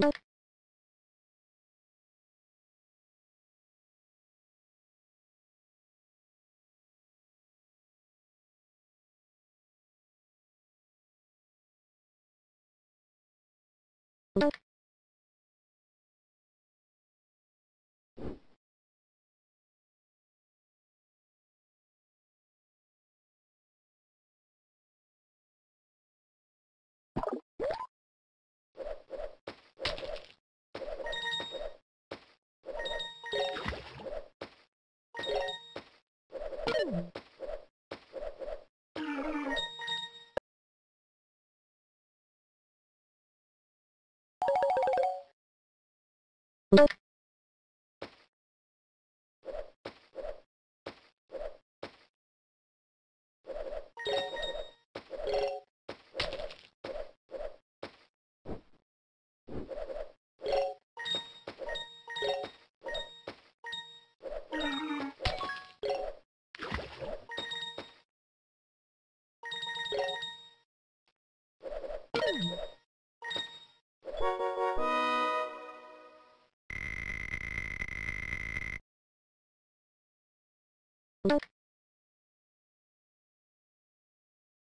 t h a you. Woo!